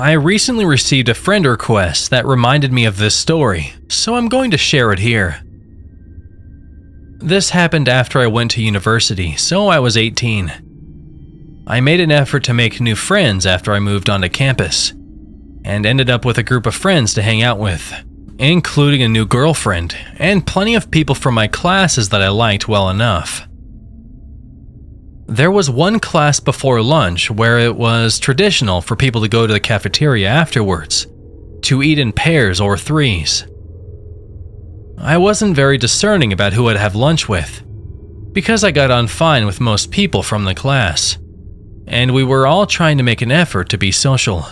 I recently received a friend request that reminded me of this story, so I'm going to share it here. This happened after I went to university, so I was 18. I made an effort to make new friends after I moved onto campus, and ended up with a group of friends to hang out with, including a new girlfriend and plenty of people from my classes that I liked well enough. There was one class before lunch where it was traditional for people to go to the cafeteria afterwards, to eat in pairs or threes. I wasn't very discerning about who I'd have lunch with, because I got on fine with most people from the class, and we were all trying to make an effort to be social.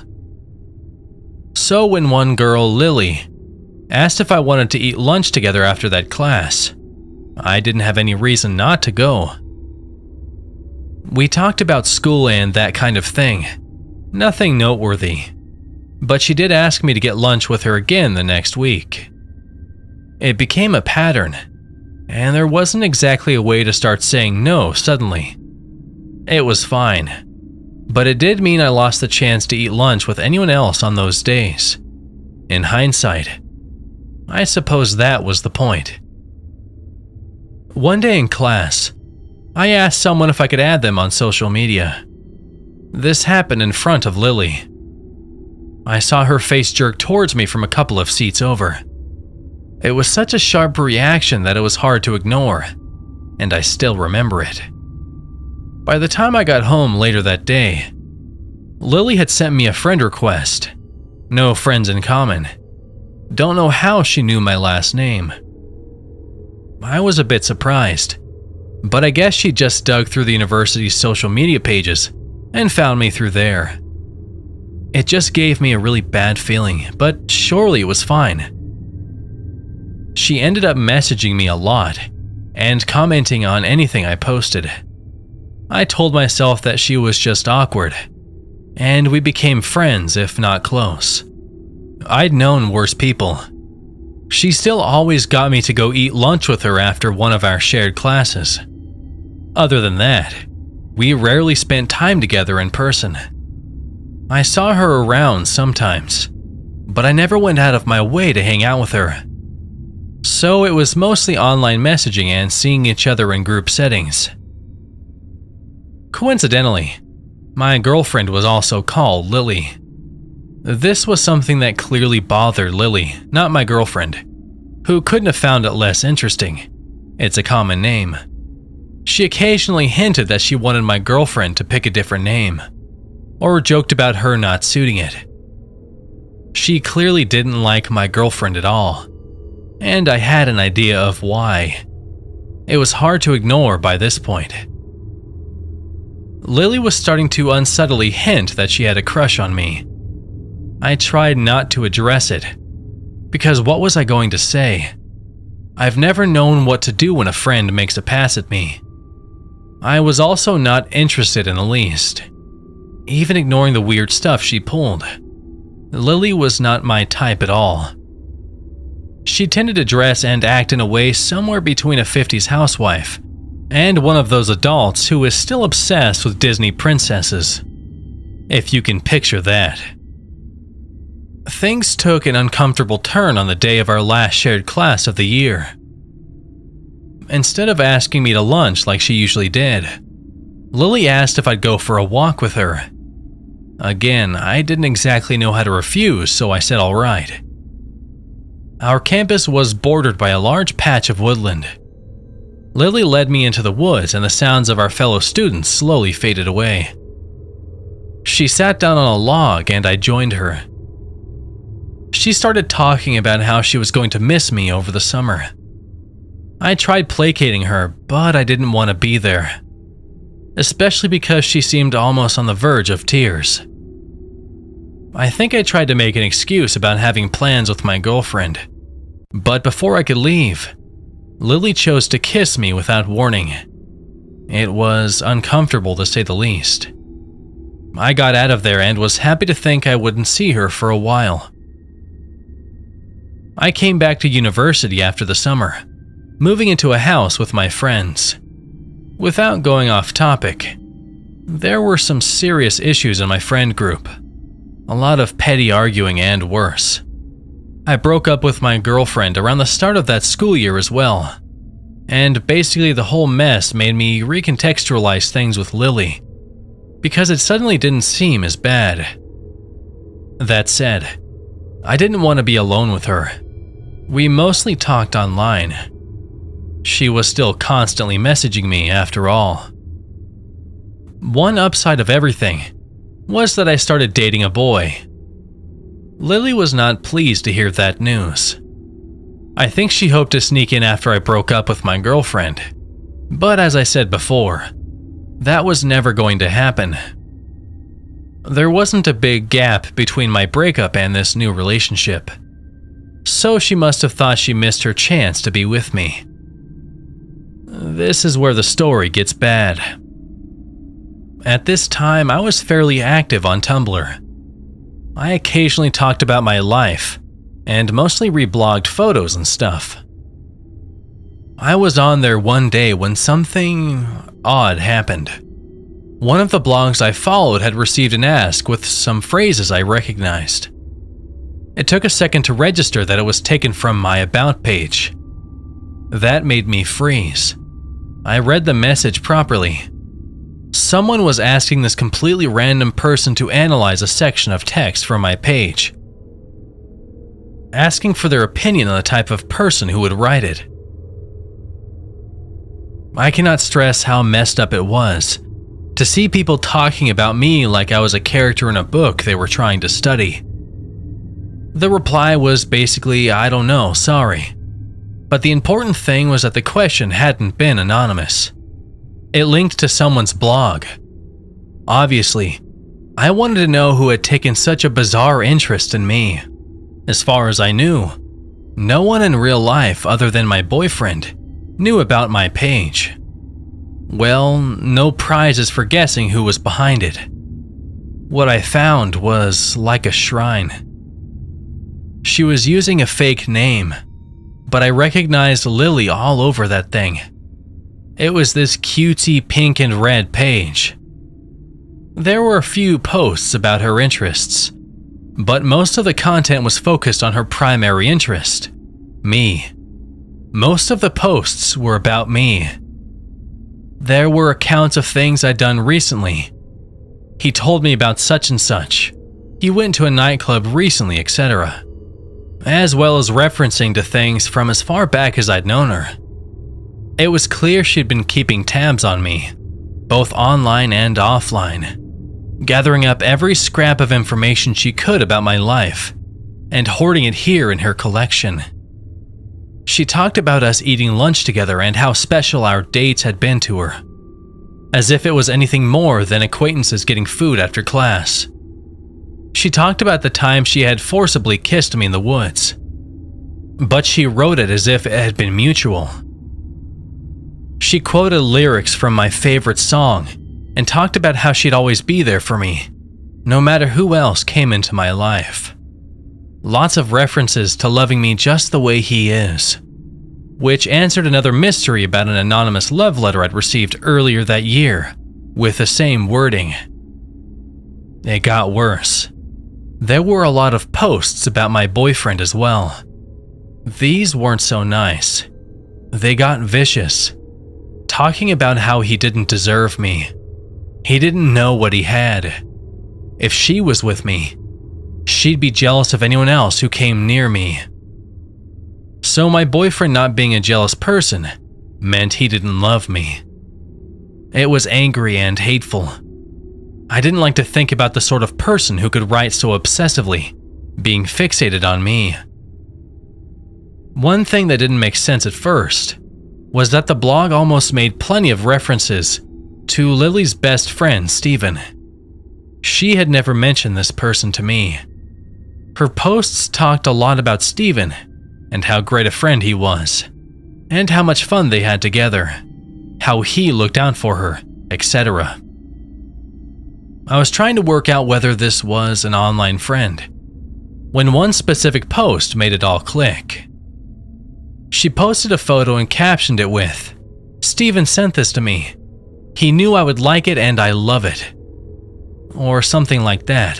So when one girl, Lily, asked if I wanted to eat lunch together after that class, I didn't have any reason not to go. We talked about school and that kind of thing, nothing noteworthy, but she did ask me to get lunch with her again the next week. It became a pattern, and there wasn't exactly a way to start saying no suddenly. It was fine, but it did mean I lost the chance to eat lunch with anyone else on those days. In hindsight, I suppose that was the point. One day in class, I asked someone if I could add them on social media. This happened in front of Lily. I saw her face jerk towards me from a couple of seats over. It was such a sharp reaction that it was hard to ignore, and I still remember it. By the time I got home later that day, Lily had sent me a friend request. No friends in common. Don't know how she knew my last name. I was a bit surprised, but I guess she just dug through the university's social media pages and found me through there. It just gave me a really bad feeling, but surely it was fine. She ended up messaging me a lot and commenting on anything I posted. I told myself that she was just awkward, and we became friends, if not close. I'd known worse people. She still always got me to go eat lunch with her after one of our shared classes. Other than that, we rarely spent time together in person. I saw her around sometimes, but I never went out of my way to hang out with her. So it was mostly online messaging and seeing each other in group settings. Coincidentally, my girlfriend was also called Lily. This was something that clearly bothered Lily, not my girlfriend, who couldn't have found it less interesting. It's a common name. She occasionally hinted that she wanted my girlfriend to pick a different name, or joked about her not suiting it. She clearly didn't like my girlfriend at all, and I had an idea of why. It was hard to ignore by this point. Lily was starting to unsubtly hint that she had a crush on me. I tried not to address it, because what was I going to say? I've never known what to do when a friend makes a pass at me. I was also not interested in the least, even ignoring the weird stuff she pulled. Lily was not my type at all. She tended to dress and act in a way somewhere between a 50s housewife and one of those adults who is still obsessed with Disney princesses. If you can picture that. Things took an uncomfortable turn on the day of our last shared class of the year. Instead of asking me to lunch like she usually did, Lily asked if I'd go for a walk with her. Again, I didn't exactly know how to refuse, so I said alright. Our campus was bordered by a large patch of woodland. Lily led me into the woods and the sounds of our fellow students slowly faded away. She sat down on a log and I joined her. She started talking about how she was going to miss me over the summer. I tried placating her, but I didn't want to be there, especially because she seemed almost on the verge of tears. I think I tried to make an excuse about having plans with my girlfriend. But before I could leave, Lily chose to kiss me without warning. It was uncomfortable to say the least. I got out of there and was happy to think I wouldn't see her for a while. I came back to university after the summer, moving into a house with my friends. Without going off topic, there were some serious issues in my friend group. A lot of petty arguing and worse. I broke up with my girlfriend around the start of that school year as well. And basically, the whole mess made me recontextualize things with Lily, because it suddenly didn't seem as bad. That said, I didn't want to be alone with her. We mostly talked online. She was still constantly messaging me, after all. One upside of everything was that I started dating a boy. Lily was not pleased to hear that news. I think she hoped to sneak in after I broke up with my girlfriend. But as I said before, that was never going to happen. There wasn't a big gap between my breakup and this new relationship. So she must have thought she missed her chance to be with me. This is where the story gets bad. At this time, I was fairly active on Tumblr. I occasionally talked about my life, and mostly reblogged photos and stuff. I was on there one day when something odd happened. One of the blogs I followed had received an ask with some phrases I recognized. It took a second to register that it was taken from my About page. That made me freeze. I read the message properly. Someone was asking this completely random person to analyze a section of text from my page, asking for their opinion on the type of person who would write it. I cannot stress how messed up it was to see people talking about me like I was a character in a book they were trying to study. The reply was basically, I don't know, sorry. But the important thing was that the question hadn't been anonymous. It linked to someone's blog. Obviously, I wanted to know who had taken such a bizarre interest in me. As far as I knew, no one in real life other than my boyfriend knew about my page. Well, no prizes for guessing who was behind it. What I found was like a shrine. She was using a fake name, but I recognized Lily all over that thing. It was this cutesy pink and red page. There were a few posts about her interests, but most of the content was focused on her primary interest me. Most of the posts were about me. There were accounts of things I'd done recently. He told me about such and such. He went to a nightclub recently, etc. As well as referencing to things from as far back as I'd known her. It was clear she'd been keeping tabs on me, both online and offline, gathering up every scrap of information she could about my life and hoarding it here in her collection. She talked about us eating lunch together and how special our dates had been to her, as if it was anything more than acquaintances getting food after class. She talked about the time she had forcibly kissed me in the woods, but she wrote it as if it had been mutual. She quoted lyrics from my favorite song and talked about how she'd always be there for me, no matter who else came into my life. Lots of references to loving me just the way he is, which answered another mystery about an anonymous love letter I'd received earlier that year with the same wording. It got worse. There were a lot of posts about my boyfriend as well. These weren't so nice. They got vicious talking about how he didn't deserve me. He didn't know what he had. If she was with me, she'd be jealous of anyone else who came near me. So my boyfriend not being a jealous person meant he didn't love me. It was angry and hateful. I didn't like to think about the sort of person who could write so obsessively, being fixated on me. One thing that didn't make sense at first was that the blog almost made plenty of references to Lily's best friend, Stephen. She had never mentioned this person to me. Her posts talked a lot about Stephen and how great a friend he was, and how much fun they had together, how he looked out for her, etc. I was trying to work out whether this was an online friend, when one specific post made it all click. She posted a photo and captioned it with, Steven sent this to me. He knew I would like it and I love it. Or something like that.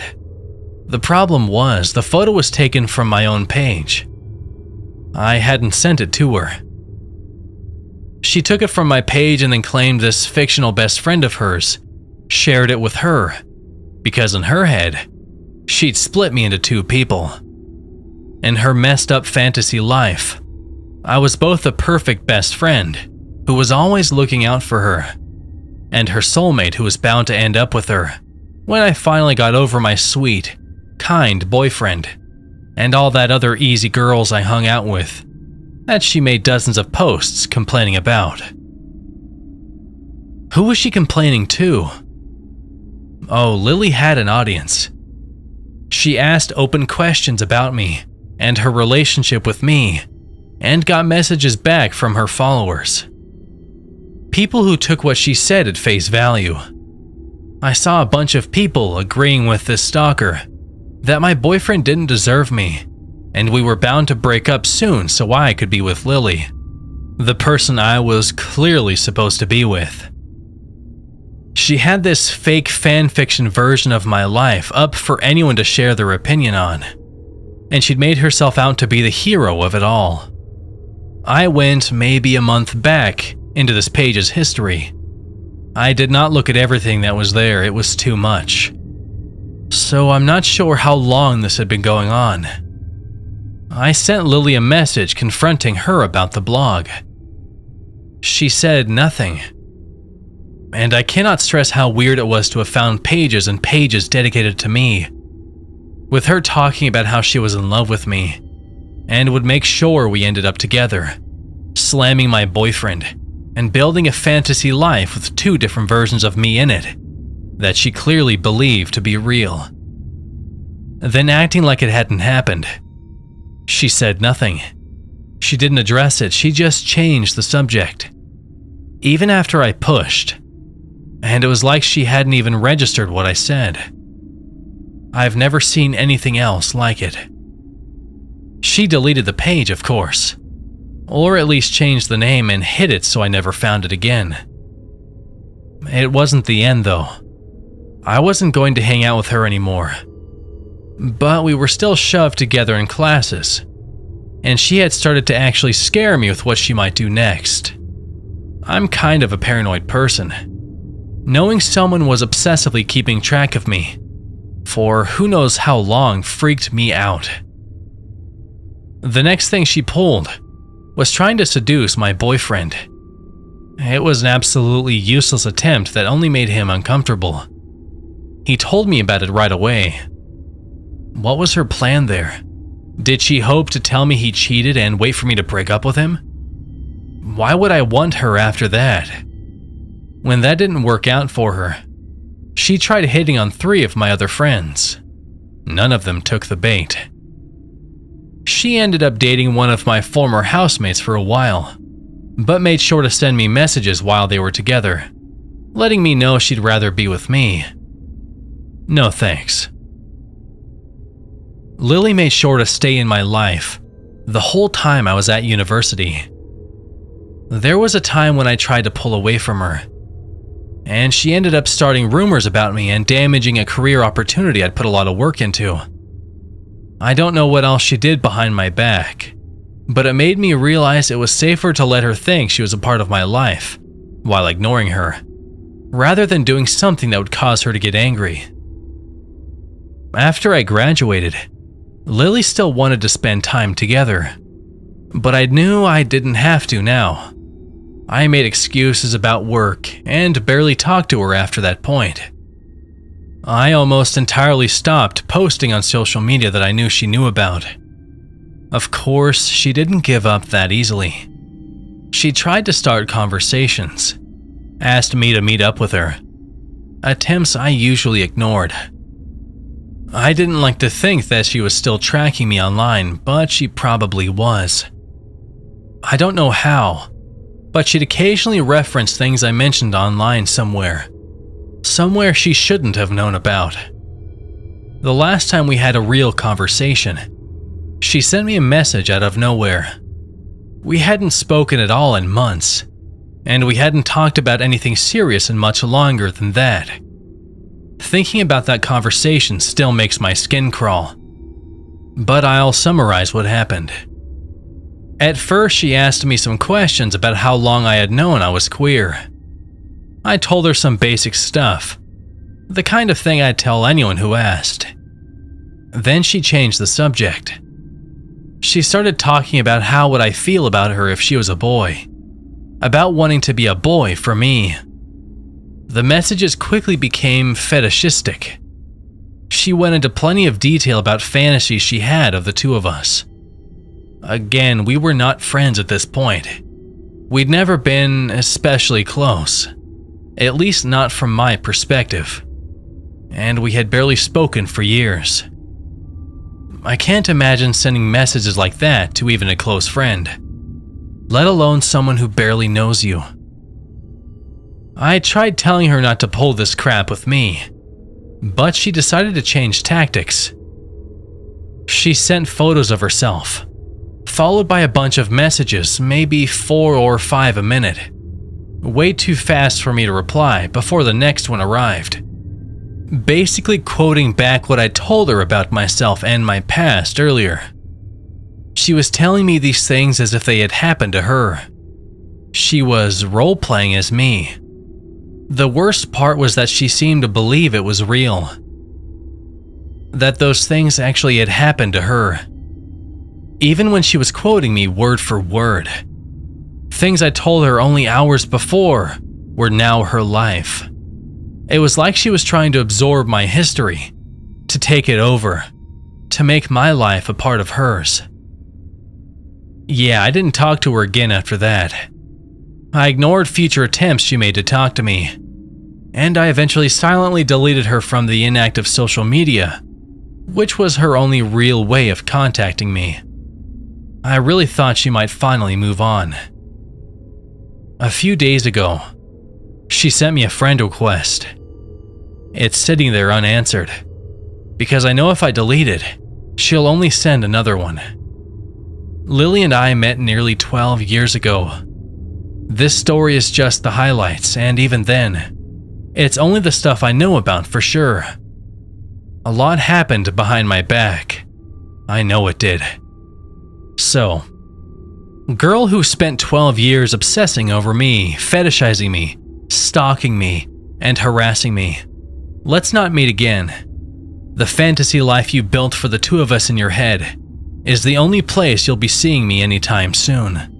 The problem was, the photo was taken from my own page. I hadn't sent it to her. She took it from my page and then claimed this fictional best friend of hers shared it with her, because in her head, she'd split me into two people. In her messed up fantasy life, I was both a perfect best friend who was always looking out for her, and her soulmate who was bound to end up with her when I finally got over my sweet, kind boyfriend and all that other easy girls I hung out with that she made dozens of posts complaining about. Who was she complaining to? Oh, Lily had an audience. She asked open questions about me and her relationship with me, and got messages back from her followers. People who took what she said at face value. I saw a bunch of people agreeing with this stalker that my boyfriend didn't deserve me and we were bound to break up soon so I could be with Lily, the person I was clearly supposed to be with. She had this fake fanfiction version of my life up for anyone to share their opinion on, and she'd made herself out to be the hero of it all. I went maybe a month back into this page's history. I did not look at everything that was there, it was too much. So I'm not sure how long this had been going on. I sent Lily a message confronting her about the blog. She said nothing. And I cannot stress how weird it was to have found pages and pages dedicated to me, with her talking about how she was in love with me and would make sure we ended up together, slamming my boyfriend and building a fantasy life with two different versions of me in it that she clearly believed to be real. Then acting like it hadn't happened she said nothing. She didn't address it, she just changed the subject. Even after I pushed. And it was like she hadn't even registered what I said. I've never seen anything else like it. She deleted the page, of course. Or at least changed the name and hid it so I never found it again. It wasn't the end, though. I wasn't going to hang out with her anymore but we were still shoved together in classes, and she had started to actually scare me with what she might do next. I'm kind of a paranoid person. Knowing someone was obsessively keeping track of me, for who knows how long, freaked me out. The next thing she pulled was trying to seduce my boyfriend. It was an absolutely useless attempt that only made him uncomfortable. He told me about it right away, what was her plan there? Did she hope to tell me he cheated and wait for me to break up with him? Why would I want her after that? When that didn't work out for her, she tried hitting on three of my other friends. None of them took the bait. She ended up dating one of my former housemates for a while, but made sure to send me messages while they were together, letting me know she'd rather be with me. No thanks. Lily made sure to stay in my life the whole time I was at university. There was a time when I tried to pull away from her, and she ended up starting rumors about me and damaging a career opportunity I'd put a lot of work into. I don't know what else she did behind my back, but it made me realize it was safer to let her think she was a part of my life while ignoring her, rather than doing something that would cause her to get angry. After I graduated, Lily still wanted to spend time together, but I knew I didn't have to now. I made excuses about work and barely talked to her after that point. I almost entirely stopped posting on social media that I knew she knew about. Of course, she didn't give up that easily. She tried to start conversations, asked me to meet up with her, attempts I usually ignored. I didn't like to think that she was still tracking me online, but she probably was. I don't know how, but she'd occasionally reference things I mentioned online somewhere. Somewhere she shouldn't have known about. The last time we had a real conversation, she sent me a message out of nowhere. We hadn't spoken at all in months, and we hadn't talked about anything serious in much longer than that. Thinking about that conversation still makes my skin crawl. But I'll summarize what happened. At first, she asked me some questions about how long I had known I was queer. I told her some basic stuff, the kind of thing I'd tell anyone who asked. Then she changed the subject. She started talking about how would I feel about her if she was a boy, about wanting to be a boy for me. The messages quickly became fetishistic. She went into plenty of detail about fantasies she had of the two of us. Again, we were not friends at this point. We'd never been especially close, at least not from my perspective. And we had barely spoken for years. I can't imagine sending messages like that to even a close friend, let alone someone who barely knows you. I tried telling her not to pull this crap with me, but she decided to change tactics. She sent photos of herself, followed by a bunch of messages, maybe four or five a minute. Way too fast for me to reply before the next one arrived. Basically, quoting back what I told her about myself and my past earlier. She was telling me these things as if they had happened to her. She was role playing as me. The worst part was that she seemed to believe it was real. That those things actually had happened to her even when she was quoting me word for word. Things I told her only hours before were now her life. It was like she was trying to absorb my history, to take it over, to make my life a part of hers. Yeah, I didn't talk to her again after that. I ignored future attempts she made to talk to me, and I eventually silently deleted her from the inactive social media, which was her only real way of contacting me. I really thought she might finally move on. A few days ago, she sent me a friend request. It's sitting there unanswered, because I know if I delete it, she'll only send another one. Lily and I met nearly 12 years ago. This story is just the highlights, and even then, it's only the stuff I know about for sure. A lot happened behind my back. I know it did. So, girl who spent 12 years obsessing over me, fetishizing me, stalking me, and harassing me. Let's not meet again. The fantasy life you built for the two of us in your head is the only place you'll be seeing me anytime soon.